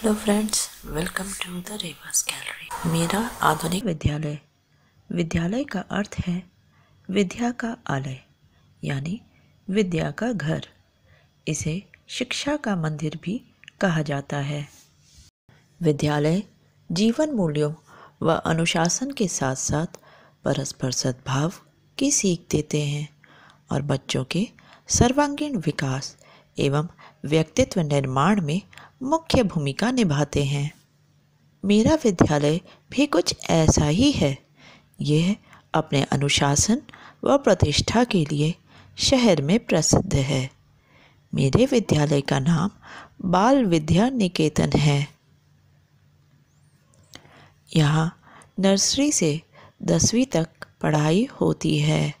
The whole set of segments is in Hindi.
Hello friends welcome to the Revas gallery मेरा आधुनिक विद्यालय। विद्यालय का अर्थ है विद्या का आलय, यानी विद्या का घर। इसे शिक्षा का मंदिर भी कहा जाता है। विद्यालय जीवन मूल्यों व अनुशासन के साथ साथ परस्पर सद्भाव की सीख देते हैं और बच्चों के सर्वांगीण विकास एवं व्यक्तित्व निर्माण में मुख्य भूमिका निभाते हैं। मेरा विद्यालय भी कुछ ऐसा ही है। यह अपने अनुशासन व प्रतिष्ठा के लिए शहर में प्रसिद्ध है। मेरे विद्यालय का नाम बाल विद्या निकेतन है। यहाँ नर्सरी से दसवीं तक पढ़ाई होती है।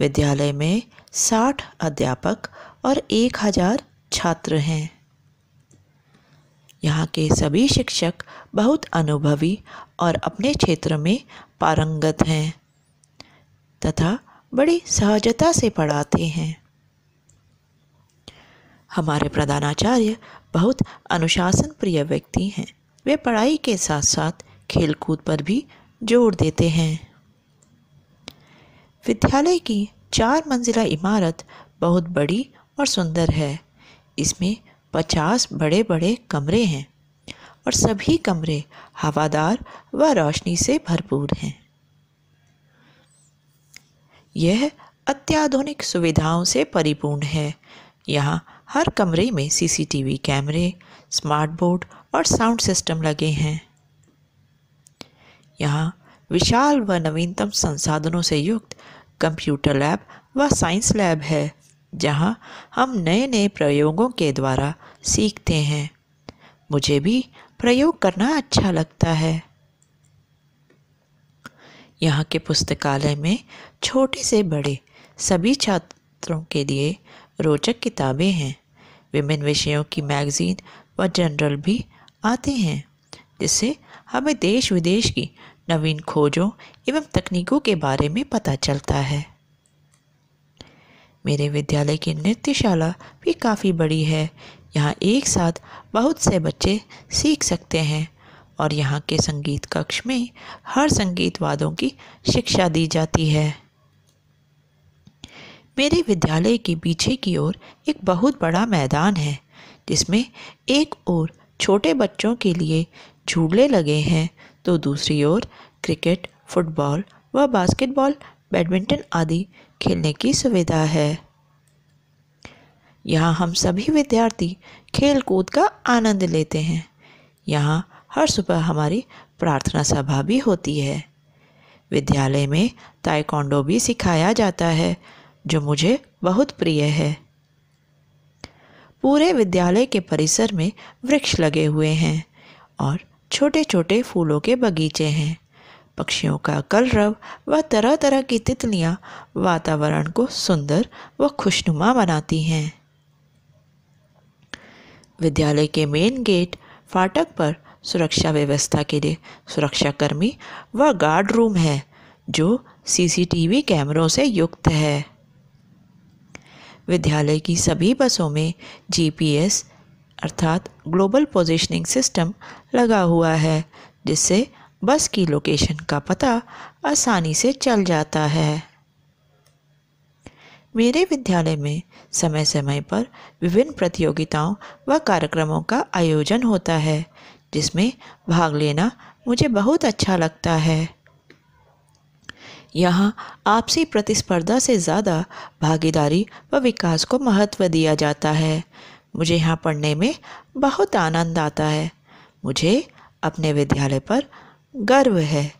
विद्यालय में साठ अध्यापक और एक हज़ार छात्र हैं। यहाँ के सभी शिक्षक बहुत अनुभवी और अपने क्षेत्र में पारंगत हैं तथा बड़ी सहजता से पढ़ाते हैं। हमारे प्रधानाचार्य बहुत अनुशासन प्रिय व्यक्ति हैं। वे पढ़ाई के साथ साथ खेलकूद पर भी ज़ोर देते हैं। विद्यालय की चार मंजिला इमारत बहुत बड़ी और सुंदर है। इसमें पचास बड़े बड़े कमरे हैं और सभी कमरे हवादार व रोशनी से भरपूर हैं। यह अत्याधुनिक सुविधाओं से परिपूर्ण है। यहाँ हर कमरे में सीसीटीवी कैमरे, स्मार्ट बोर्ड और साउंड सिस्टम लगे हैं। यहाँ विशाल व नवीनतम संसाधनों से युक्त कंप्यूटर लैब व साइंस लैब है, जहाँ हम नए नए प्रयोगों के द्वारा सीखते हैं। मुझे भी प्रयोग करना अच्छा लगता है। यहाँ के पुस्तकालय में छोटे से बड़े सभी छात्रों के लिए रोचक किताबें हैं। विभिन्न विषयों की मैगज़ीन व जनरल भी आते हैं, जिससे हमें देश विदेश की नवीन खोजों एवं तकनीकों के बारे में पता चलता है। मेरे विद्यालय की नृत्यशाला भी काफ़ी बड़ी है। यहाँ एक साथ बहुत से बच्चे सीख सकते हैं और यहाँ के संगीत कक्ष में हर संगीत वादों की शिक्षा दी जाती है। मेरे विद्यालय के पीछे की ओर एक बहुत बड़ा मैदान है, जिसमें एक ओर छोटे बच्चों के लिए झूले लगे हैं तो दूसरी ओर क्रिकेट, फुटबॉल व बास्केटबॉल, बैडमिंटन आदि खेलने की सुविधा है। यहाँ हम सभी विद्यार्थी खेल कूद का आनंद लेते हैं। यहाँ हर सुबह हमारी प्रार्थना सभा भी होती है। विद्यालय में ताइक्वांडो भी सिखाया जाता है, जो मुझे बहुत प्रिय है। पूरे विद्यालय के परिसर में वृक्ष लगे हुए हैं और छोटे छोटे फूलों के बगीचे हैं। पक्षियों का कलरव व तरह तरह की तितलियाँ वातावरण को सुंदर व खुशनुमा बनाती हैं। विद्यालय के मेन गेट फाटक पर सुरक्षा व्यवस्था के लिए सुरक्षाकर्मी व गार्ड रूम है, जो सीसीटीवी कैमरों से युक्त है। विद्यालय की सभी बसों में जीपीएस अर्थात ग्लोबल पोजीशनिंग सिस्टम लगा हुआ है, जिससे बस की लोकेशन का पता आसानी से चल जाता है। मेरे विद्यालय में समय समय पर विभिन्न प्रतियोगिताओं व कार्यक्रमों का आयोजन होता है, जिसमें भाग लेना मुझे बहुत अच्छा लगता है। यहाँ आपसी प्रतिस्पर्धा से ज़्यादा भागीदारी व विकास को महत्व दिया जाता है। मुझे यहाँ पढ़ने में बहुत आनंद आता है। मुझे अपने विद्यालय पर गर्व है।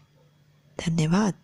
धन्यवाद।